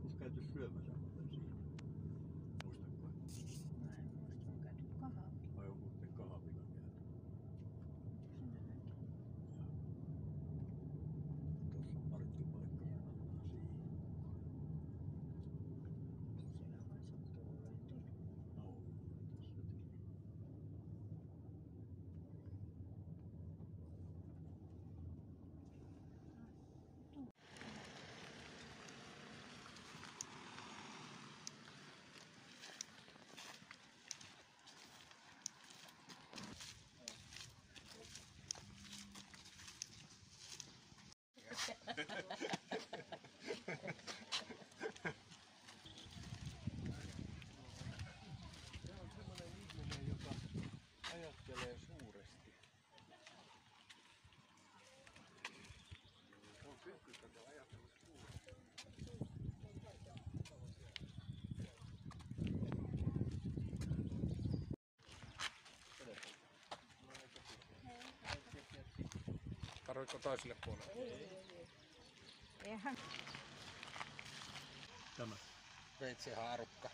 ficar de frente. Soitko toiselle puolelle? Ei, ei, ei. Eihän. Tämä. Veitsi haarukka.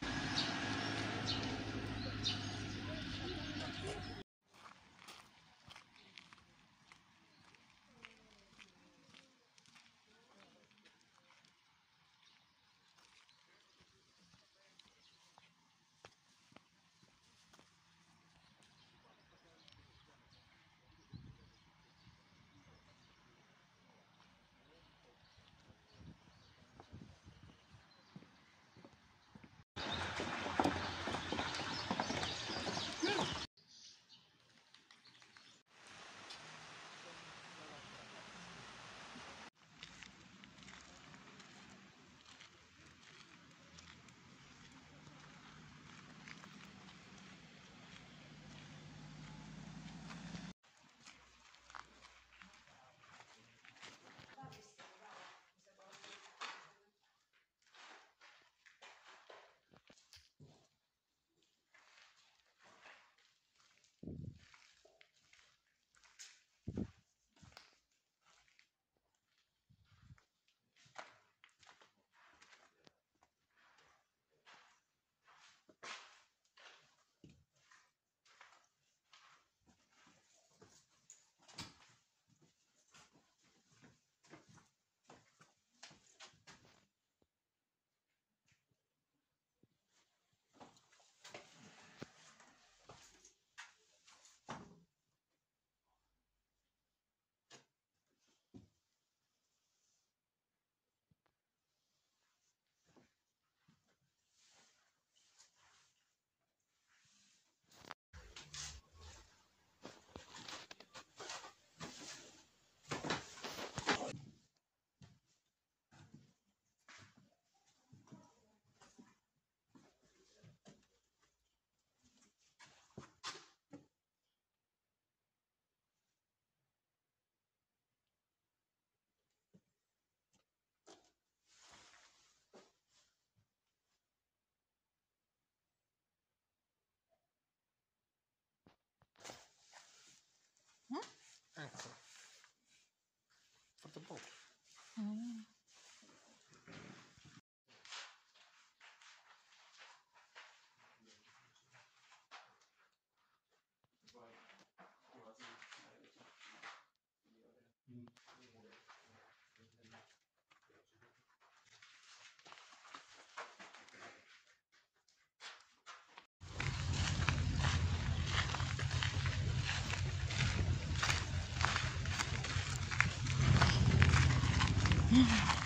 Mm-hmm.